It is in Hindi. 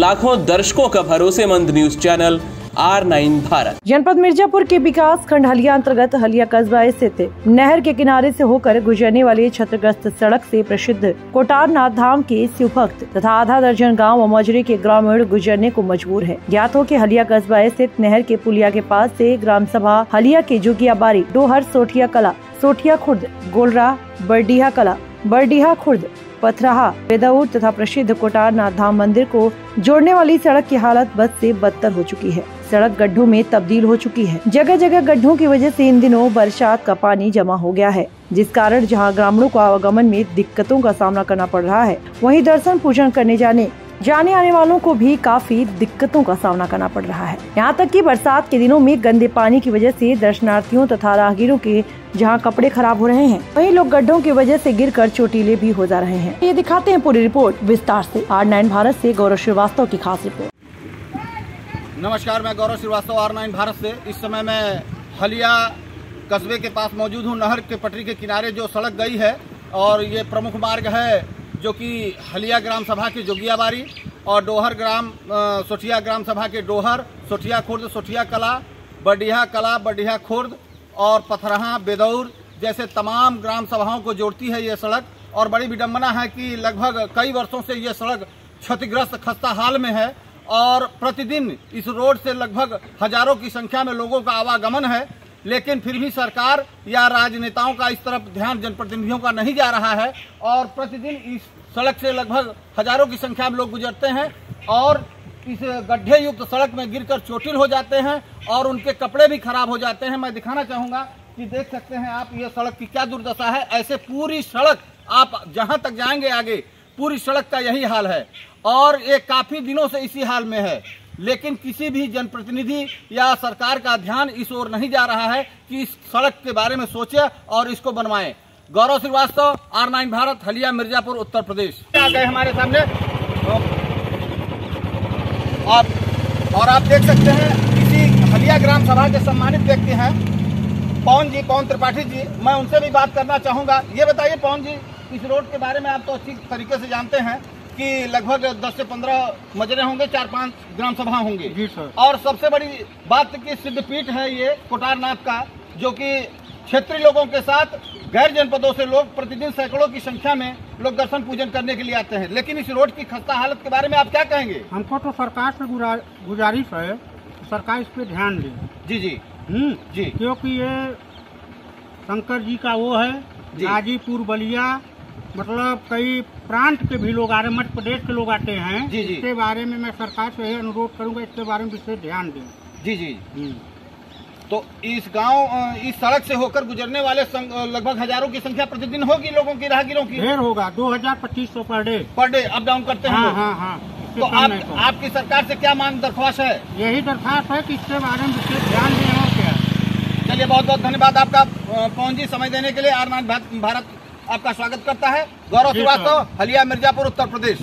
लाखों दर्शकों का भरोसेमंद news channel R nine Bharat. जनपद मिर्जापुर के विकास खंड हलिया अंतर्गत हलिया कस्बा स्थित नहर के किनारे से होकर गुजरने वाली क्षतिग्रस्त सड़क से प्रसिद्ध कोटारनाथ धाम के शिव भक्त तथा आधा दर्जन गाँव व मजरे के ग्रामीण गुजरने को मजबूर है। ज्ञात हो कि हलिया कस्बा स्थित नहर के पुलिया के पास से ग्राम सभा, हलिया के जुगिया बारी, डोहर सोठिया कला, सोठिया खुर्द, गोलरा, बरडीहा कला, बरडीहा खुर्द पथराहा। बेदाऊर तथा प्रसिद्ध कोटारनाथ धाम मंदिर को जोड़ने वाली सड़क की हालत बद से बदतर हो चुकी है। सड़क गड्ढों में तब्दील हो चुकी है। जगह जगह गड्ढों की वजह से इन दिनों बरसात का पानी जमा हो गया है, जिस कारण जहाँ ग्रामीणों को आवागमन में दिक्कतों का सामना करना पड़ रहा है, वहीं दर्शन पूजन करने जाने जाने आने वालों को भी काफ़ी दिक्कतों का सामना करना पड़ रहा है। यहाँ तक कि बरसात के दिनों में गंदे पानी की वजह से दर्शनार्थियों तथा राहगीरों के जहाँ कपड़े खराब हो रहे हैं, वहीं लोग गड्ढों की वजह से गिरकर चोटीले भी हो जा रहे हैं। ये दिखाते हैं पूरी रिपोर्ट विस्तार से। आर नाइन भारत से गौरव श्रीवास्तव की खास रिपोर्ट। नमस्कार, मैं गौरव श्रीवास्तव, आर नाइन भारत से। इस समय मैं हलिया कस्बे के पास मौजूद हूँ, नहर के पटरी के किनारे जो सड़क गई है, और ये प्रमुख मार्ग है जो कि हलिया ग्राम सभा की जोगियाबारी और डोहर ग्राम सोठिया ग्राम सभा के डोहर, सोठिया खुर्द, सोठिया कला, बडिया कला, बडिया खुर्द और पथरहा, बेदौर जैसे तमाम ग्राम सभाओं को जोड़ती है ये सड़क और बड़ी विडम्बना है कि लगभग कई वर्षों से ये सड़क क्षतिग्रस्त खस्ता हाल में है और प्रतिदिन इस रोड से लगभग हज़ारों की संख्या में लोगों का आवागमन है, लेकिन फिर भी सरकार या राजनेताओं का इस तरफ़ ध्यान जनप्रतिनिधियों का नहीं जा रहा है और प्रतिदिन इस सड़क से लगभग हज़ारों की संख्या में लोग गुजरते हैं और इस गड्ढे युक्त सड़क में गिरकर चोटिल हो जाते हैं और उनके कपड़े भी खराब हो जाते हैं। मैं दिखाना चाहूँगा कि देख सकते हैं आप, ये सड़क की क्या दुर्दशा है। ऐसे पूरी सड़क आप जहाँ तक जाएँगे आगे, पूरी सड़क का यही हाल है और ये काफ़ी दिनों से इसी हाल में है। लेकिन किसी भी जनप्रतिनिधि या सरकार का ध्यान इस ओर नहीं जा रहा है कि इस सड़क के बारे में सोचे और इसको बनवाएँ। Gaurav Shrivastava R nine Bharat Haliya Mirzapur Uttar Pradesh. आ गए हमारे सामने। और और आप देख सकते हैं इसी हलिया ग्राम सभा के सम्मानित व्यक्ति हैं। पवन जी पवन त्रिपाठी जी मैं उनसे भी बात करना चाहूँगा। ये बताइए पवन जी इस रोड के बारे में आप तो अच्छी तरीके से जानते हैं कि लगभग 10 से 15 मजरे होंगे चार पाँच ग्राम सभा होंगे। जी सर। और सबसे बड़ी बात की सिद्धपीठ है ये कोटारनाथ का जो कि क्षेत्रीय लोगों के साथ गैर जनपदों से लोग प्रतिदिन सैकड़ों की संख्या में लोग दर्शन पूजन करने के लिए आते हैं। लेकिन इस रोड की खस्ता हालत के बारे में आप क्या कहेंगे? हमको तो सरकार से गुजारिश है सरकार इस पे ध्यान दे। जी जी। हम्म, जी। क्योंकि ये शंकर जी का वो है गाजीपुर बलिया मतलब कई प्रांत के भी लोग आ रहे मध्य प्रदेश के लोग आते हैं। जी, जी। इसके बारे में मैं सरकार से यही अनुरोध करूँगा इसके बारे में विशेष ध्यान दें। जी जी। हम्म। तो इस गाँव इस सड़क से होकर गुजरने वाले लगभग हज़ारों की संख्या प्रतिदिन होगी लोगों की राहगीरों की? ढेर होगा दो हज़ार पच्चीस सौ per day. Per day up down करते हैं हाँ हाँ हाँ तो आप। आपकी सरकार से क्या मांग दरख्वास्त है? यही दरख्वास्त है कि इसके बारे में विशेष ध्यान दें और क्या। चलिए बहुत बहुत धन्यवाद आपका जी समय देने के लिए। आर भारत आपका स्वागत करता है। गौरव श्रीवास्तव हलिया मिर्जापुर उत्तर प्रदेश।